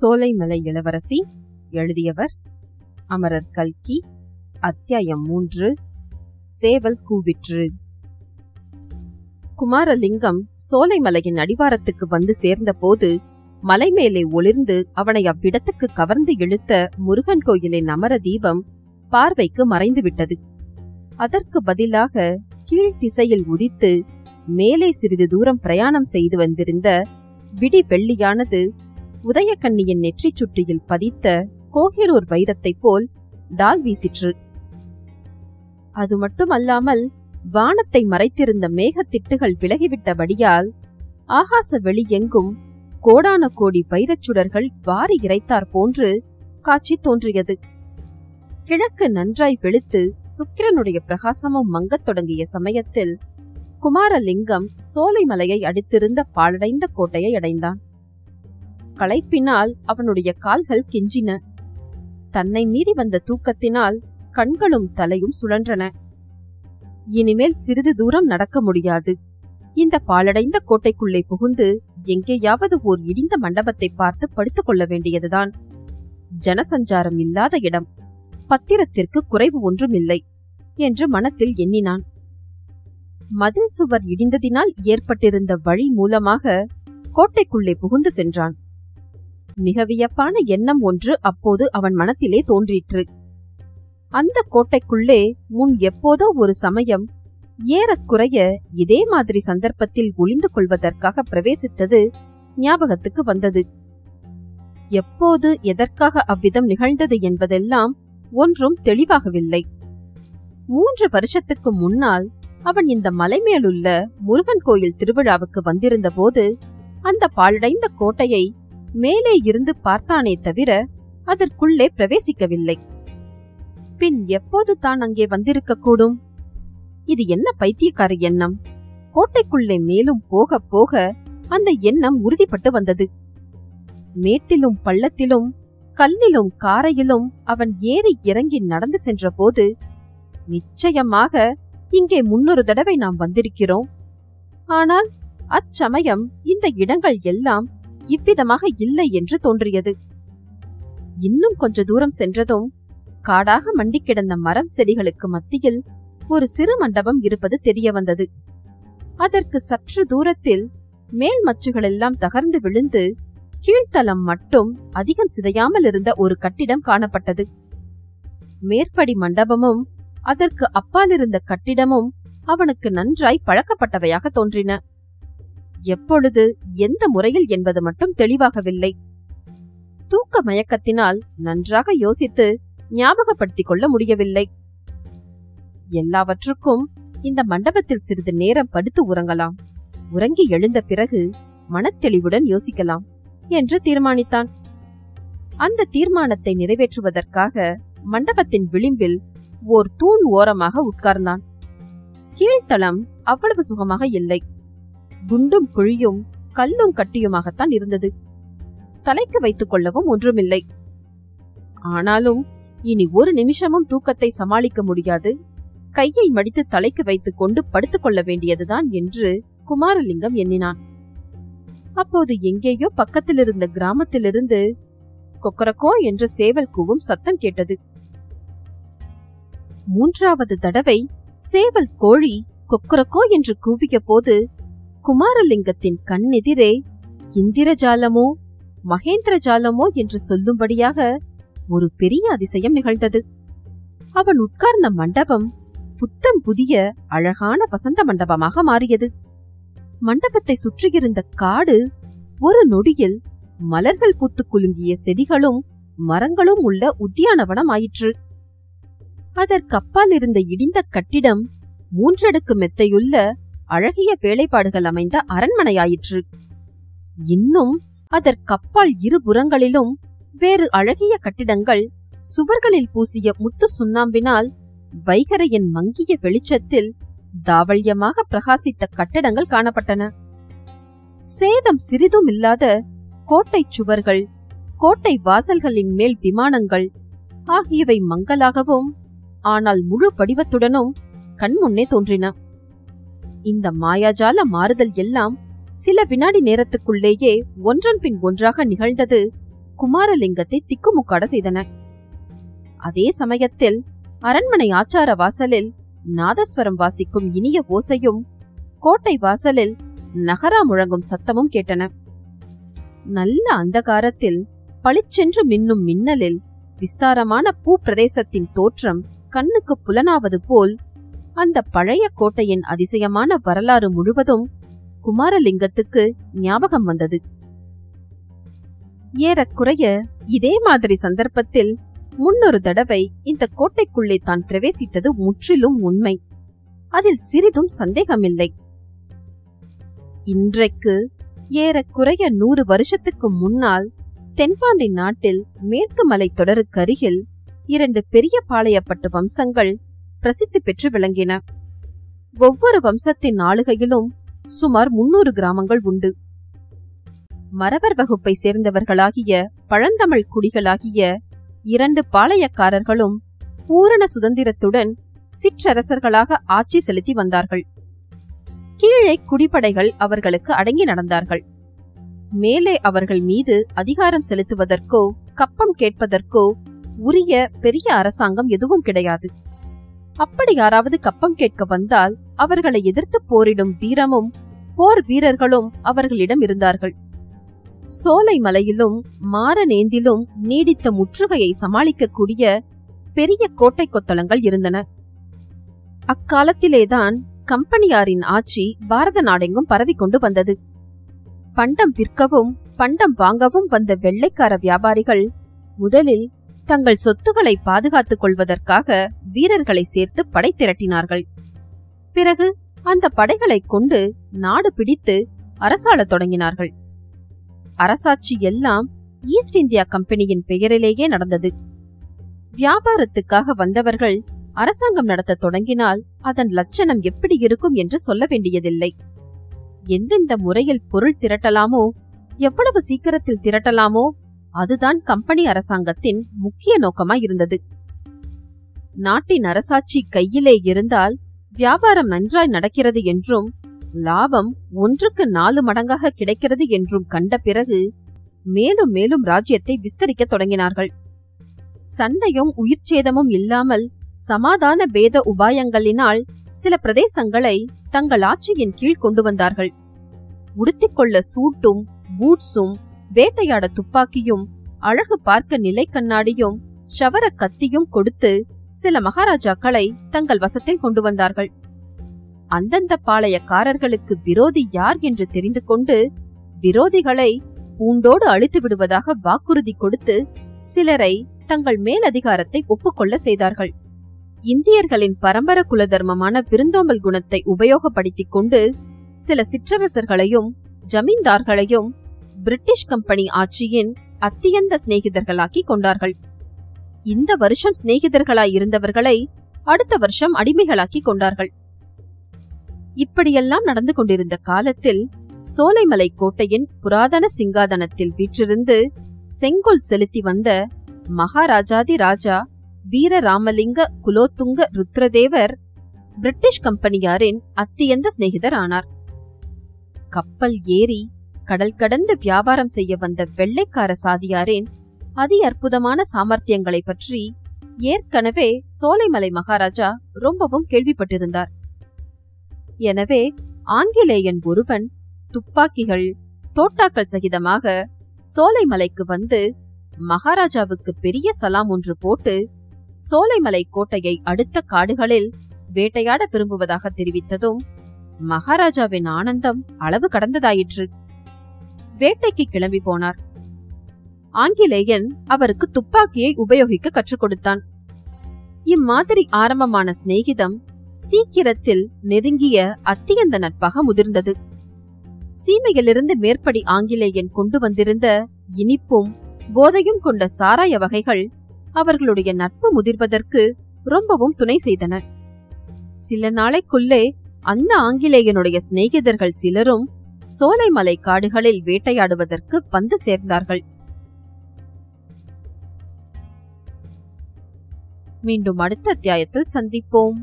சோலைமலை இளவரசி எழுதியவர் அமரர் கல்கி. அத்தியாயம் மூன்று. சேவல் கூவிற்று. குமாரலிங்கம் சோலைமலையின் அடிவாரத்துக்கு வந்து சேர்ந்தபோது மலை மேலே ஒளிர்ந்து அவனை அவ்விடத்துக்கு கவர்ந்து இழுத்த முருகன் கோயிலின் அமர தீபம் பார்வைக்கு மறைந்துவிட்டது. அதற்கு பதிலாக கீழ் திசையில் உதித்து மேலே சிறிது தூரம் பிரயாணம் செய்து வந்திருந்த விடி வெள்ளியானது உதயக்கண்ணியின் நெற்றிச் சுட்டியில் பதித்த கோகிரூர் வைரத்தைப் போல் டால் வீசிற்று. அது மட்டுமல்லாமல் வானத்தை மறைத்திருந்த மேகத்திட்டுகள் விலகிவிட்டபடியால் ஆகாச வெளியெங்கும் கோடான கோடி வைரச்சுடர்கள் வாரி இறைத்தார் போன்று காட்சி தோன்றியது. கிழக்கு நன்றாய் வெளுத்து சுக்கிரனுடைய பிரகாசமும் மங்கத் தொடங்கிய சமயத்தில் குமாரலிங்கம் சோலைமலையை அடுத்திருந்த பாழடைந்த கோட்டையை அடைந்தான். களைப்பினால் அவனுடைய கால்கள் கெஞ்சின. தன்னை மீறி வந்த தூக்கத்தினால் கண்களும் தலையும் சுழன்றன. இனிமேல் சிறிது தூரம் நடக்க முடியாது. இந்த பாலடைந்த கோட்டைக்குள்ளே புகுந்து எங்கேயாவது ஓர் இடிந்த மண்டபத்தை பார்த்து படுத்துக் கொள்ள வேண்டியதுதான். ஜனசஞ்சாரம் இல்லாத இடம். பத்திரத்திற்கு குறைவு ஒன்றுமில்லை என்று மனத்தில் எண்ணினான். மதில் சுவர் இடிந்ததினால் ஏற்பட்டிருந்த வழி மூலமாக கோட்டைக்குள்ளே புகுந்து சென்றான். மிக வியப்பான எண்ணம் ஒன்று அப்போது அவன் மனத்திலே தோன்றிற்று. அந்த கோட்டைக்குள்ளே முன் எப்போதோ ஒரு சமயம் ஏறக்குறைய இதே மாதிரி சந்தர்ப்பத்தில் ஒளிந்து கொள்வதற்காக பிரவேசித்தது ஞாபகத்துக்கு வந்தது. எப்போது எதற்காக அவ்விதம் நிகழ்ந்தது என்பதெல்லாம் ஒன்றும் தெளிவாகவில்லை. மூன்று வருஷத்துக்கு முன்னால் அவன் இந்த மலை மேலுள்ள முருகன் கோயில் திருவிழாவுக்கு வந்திருந்த போது அந்த பாழடைந்த கோட்டையை மேலே இருந்து பார்த்தானே தவிர அதற்குள்ளே பிரவேசிக்கவில்லை. பின் எப்போது தான் அங்கே வந்திருக்கக்கூடும்? இது என்ன பைத்தியக்கார எண்ணம்? கோட்டைக்குள்ளே மேலும் போக போக அந்த எண்ணம் உறுதிப்பட்டு வந்தது. மேட்டிலும் பள்ளத்திலும் கல்லிலும் காரையிலும் அவன் ஏறி இறங்கி நடந்து சென்றபோது நிச்சயமாக இங்கே முன்னொரு தடவை நாம் வந்திருக்கிறோம். ஆனால் அச்சமயம் இந்த இடங்கள் எல்லாம் இவ்விதமாக இல்லை என்று தோன்றியது. இன்னும் கொஞ்ச தூரம் சென்றதும் காடாக மண்டி கிடந்த மரம் செடிகளுக்கு மத்தியில் ஒரு சிறு மண்டபம் இருப்பது தெரிய வந்தது. அதற்கு சற்று தூரத்தில் மேல் மச்சுகளெல்லாம் தகர்ந்து விழுந்து கீழ்த்தளம் மட்டும் அதிகம் சிதையாமல் இருந்த ஒரு கட்டிடம் காணப்பட்டது. மேற்படி மண்டபமும் அதற்கு அப்பால் இருந்த கட்டிடமும் அவனுக்கு நன்றாய் பழக்கப்பட்டவையாக தோன்றின. எப்பொழுது எந்த முறையில் என்பது மட்டும் தெளிவாகவில்லை. தூக்க மயக்கத்தினால் நன்றாக யோசித்து ஞாபகப்படுத்திக் கொள்ள முடியவில்லை. எல்லாவற்றுக்கும் இந்த மண்டபத்தில் சிறிது நேரம் படுத்து உறங்கலாம். உறங்கி எழுந்த பிறகு மனத்தெளிவுடன் யோசிக்கலாம் என்று தீர்மானித்தான். அந்த தீர்மானத்தை நிறைவேற்றுவதற்காக மண்டபத்தின் விளிம்பில் ஓர் தூண் ஓரமாக உட்கார்ந்தான். கீழ்த்தளம் அவ்வளவு சுகமாக இல்லை. குண்டும் குழியும் கல்லும் கட்டியுமாகத்தான் இருந்தது. தலைக்கு வைத்துக் கொள்ளவும் ஒன்றுமில்லை. ஆனாலும் இனி ஒரு நிமிஷமும் தூக்கத்தை சமாளிக்க முடியாது. கையை மடித்து தலைக்கு வைத்துக் கொண்டு படுத்துக் கொள்ள வேண்டியதுதான் என்று குமாரலிங்கம் எண்ணினான். அப்போது எங்கேயோ பக்கத்தில் இருந்த கிராமத்திலிருந்து கொக்கரக்கோ என்ற சேவல் கூவும் சத்தம் கேட்டது. மூன்றாவது தடவை சேவல் கோழி கொக்கரக்கோ என்று கூவிய போது குமாரலிங்கத்தின் கண்ணெதிரே இந்திரஜாலமோ மகேந்திரஜாலமோ என்று சொல்லும்படியாக ஒரு பெரிய அதிசயம் நிகழ்ந்தது. அவன் உட்கார்ந்த மண்டபம் புத்தம் புதிய அழகான வசந்த மண்டபமாக மாறியது. மண்டபத்தை சுற்றியிருந்த காடு ஒரு நொடியில் மலர்கள் பூத்து குலுங்கிய செடிகளும் மரங்களும் உள்ள உத்தியானவனம் ஆயிற்று. அதற்கப்பால் இருந்த இடிந்த கட்டிடம் மூன்றடுக்கு மெத்தையுள்ள அழகிய வேலைப்பாடுகள் அமைந்த அரண்மனையாயிற்று. இன்னும் அதற்கப்பால் இருபுறங்களிலும் வேறு அழகிய கட்டிடங்கள் சுவர்களில் பூசிய முத்து சுண்ணாம்பினால் வைகரையின் மங்கிய வெளிச்சத்தில் தாவல்யமாக பிரகாசித்த கட்டடங்கள் காணப்பட்டன. சேதம் சிறிதும் இல்லாத கோட்டை சுவர்கள் கோட்டை வாசல்களின் மேல் விமானங்கள் ஆகியவை மங்கலாகவும் ஆனால் முழு வடிவத்துடனும் கண்முன்னே தோன்றின. இந்த மாயாஜால மாறுதல் எல்லாம் சில வினாடி நேரத்துக்குள்ளேயே ஒன்றன் பின் ஒன்றாக நிகழ்ந்தது குமாரலிங்கத்தை திக்குமுக்காட செய்தன. அதே சமயத்தில் அரண்மனை ஆச்சார வாசலில் நாதஸ்வரம் வாசிக்கும் இனிய ஓசையும் கோட்டை வாசலில் நகரா முழங்கும் சத்தமும் கேட்டன. நல்ல அந்தகாரத்தில் பளிச்சென்று மின்னும் மின்னலில் விஸ்தாரமான பூ பிரதேசத்தின் தோற்றம் கண்ணுக்கு புலனாவது போல் அந்த பழைய கோட்டையின் அதிசயமான வரலாறு முழுவதும் குமாரலிங்கத்துக்கு ஞாபகம் வந்தது. ஏறக்குறைய இதே மாதிரி சந்தர்ப்பத்தில் முன்னொரு தடவை இந்த கோட்டைக்குள்ளே தான் பிரவேசித்தது முற்றிலும் உண்மை. அதில் சிறிதும் சந்தேகமில்லை. இன்றைக்கு ஏறக்குறைய நூறு வருஷத்துக்கு முன்னால் தென்பாண்டி நாட்டில் மேற்கு மலை தொடருக்கருகில் இரண்டு பெரிய பாளையப்பட்டு வம்சங்கள் பிரசித்தி பெற்று விளங்கின. ஒவ்வொரு வம்சத்தின் ஆளுகையிலும் சுமார் முன்னூறு கிராமங்கள் உண்டு. மரவர் வகுப்பை சேர்ந்தவர்களாகிய பழந்தமிழ் குடிகளாகிய இரண்டு பாளையக்காரர்களும் பூரண சுதந்திரத்துடன் சிற்றரசர்களாக ஆட்சி செலுத்தி வந்தார்கள். கீழே குடிப்படைகள் அவர்களுக்கு அடங்கி நடந்தார்கள். மேலே அவர்கள் மீது அதிகாரம் செலுத்துவதற்கோ கப்பம் கேட்பதற்கோ உரிய பெரிய அரசாங்கம் எதுவும் கிடையாது. அப்படி யாராவது கப்பம் கேட்க வந்தால் அவர்களை எதிர்த்து போரிடும் வீரமும் போர் வீரர்களும் அவர்களிடம் இருந்தார்கள். சோலை மலையிலும் மாரநேந்திலும் நீடித்த முற்றுகையை சமாளிக்கக்கூடிய பெரிய கோட்டை கொத்தளங்கள் இருந்தன. அக்காலத்திலேதான் கம்பெனியாரின் ஆட்சி பாரத நாடெங்கும் பரவிக்கொண்டு வந்தது. பண்டம் விற்கவும் பண்டம் வாங்கவும் வந்த வெள்ளைக்கார வியாபாரிகள் முதலில் தங்கள் சொத்துக்களை பாதுகாத்துக் கொள்வதற்காக வீரர்களை சேர்த்து படை திரட்டினார்கள். பிறகு அந்த படைகளைக் கொண்டு நாடு பிடித்து அரசாளத் தொடங்கினார்கள். அரசாட்சி எல்லாம் ஈஸ்ட் இந்தியா கம்பெனியின் பெயரிலேயே நடந்தது. வியாபாரத்துக்காக வந்தவர்கள் அரசாங்கம் நடத்த தொடங்கினால் அதன் லட்சணம் எப்படி இருக்கும் என்று சொல்ல வேண்டியதில்லை. எந்தெந்த முறையில் பொருள் திரட்டலாமோ எவ்வளவு சீக்கிரத்தில் திரட்டலாமோ அதுதான் கம்பெனி அரசாங்கத்தின் முக்கிய நோக்கமாய் இருந்தது. நாட்டின் அரசாட்சி கையிலே இருந்தால் வியாபாரம் நன்றாய் நடக்கிறது என்றும் லாபம் ஒன்றுக்கு நாலு மடங்காக கிடைக்கிறது என்றும் கண்ட பிறகு மேலும் மேலும் ராஜ்யத்தை விஸ்தரிக்கத் தொடங்கினார்கள். சண்டையும் உயிர் சேதமும் இல்லாமல் சமாதான பேத உபாயங்களினால் சில பிரதேசங்களை தங்கள் ஆட்சியின் கீழ் கொண்டு வந்தார்கள். உடுத்திக்கொள்ள சூட்டும் பூட்ஸும் வேட்டையாட துப்பாக்கியும் அழகு பார்க்க நிலை கண்ணாடியும் ஷவர கத்தியும் கொடுத்து சில மகாராஜாக்களை தங்கள் வசத்தில் கொண்டு வந்தார்கள். அந்தந்த பாளையக்காரர்களுக்கு விரோதி யார் என்று தெரிந்து கொண்டு விரோதிகளை பூண்டோடு அழித்து விடுவதாக வாக்குறுதி கொடுத்து சிலரை தங்கள் மேலதிகாரத்தை ஒப்புக்கொள்ள செய்தார்கள். இந்தியர்களின் பரம்பர குலதர்மமான விருந்தோம்பல் குணத்தை உபயோகப்படுத்திக் கொண்டு சில சிற்றரசர்களையும் ஜமீன்தார்களையும் பிரிட்டிஷ் கம்பெனி ஆட்சியின் அத்தியந்த சிநேகிதர்களாக்கி கொண்டார்கள். இந்த வருஷம் சிநேகிதர்களாய் இருந்தவர்களை அடுத்த வருஷம் அடிமைகளாக்கி கொண்டார்கள். இப்படியெல்லாம் நடந்து கொண்டிருந்த காலத்தில் சோலைமலை கோட்டையின் புராதன சிங்காதனத்தில் வீற்றிருந்து செங்கோல் செலுத்தி வந்த மகாராஜாதி ராஜா வீரராமலிங்க குலோத்துங்க ருத்ரதேவர் பிரிட்டிஷ் கம்பெனியாரின் அத்தியந்த சிநேகிதர் ஆனார் கப்பல் ஏறி கடல் கடந்து வியாபாரம் செய்ய வந்த வெள்ளைக்கார சாதியாரின் அதி அற்புதமான சாமர்த்தியங்களை பற்றி ஏற்கனவே சோலைமலை மகாராஜா ரொம்பவும் கேள்விப்பட்டிருந்தார். எனவே ஆங்கிலேயன் ஒருவன் துப்பாக்கிகள் தோட்டாக்கள் சகிதமாக சோலைமலைக்கு வந்து மகாராஜாவுக்கு பெரிய சலாம் ஒன்று போட்டு சோலைமலை கோட்டையை அடுத்த காடுகளில் வேட்டையாட விரும்புவதாக தெரிவித்ததும் மகாராஜாவின் ஆனந்தம் அளவு கடந்ததாயிற்று. வேட்டைக்கு கிளம்பி போனார். ஆங்கிலேயன் அவருக்கு துப்பாக்கியை உபயோகிக்க கற்றுக் கொடுத்தான். இம்மாதிரி ஆரம்பமான சிநேகிதம் சீக்கிரத்தில் நெருங்கிய அத்தியந்த நட்பாக முதிர்ந்தது. சீமையிலிருந்து மேற்படி ஆங்கிலேயன் கொண்டு வந்திருந்த இனிப்பும் போதையும் கொண்ட சாராய வகைகள் அவர்களுடைய நட்பு முதிர்வதற்கு ரொம்பவும் துணை செய்தன. சில நாளைக்குள்ளே அந்த ஆங்கிலேயனுடைய சிநேகிதர்கள் சிலரும் சோலைமலை காடுகளில் வேட்டையாடுவதற்கு வந்து சேர்ந்தார்கள். மீண்டும் அடுத்த அத்தியாயத்தில் சந்திப்போம்.